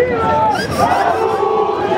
Yeah.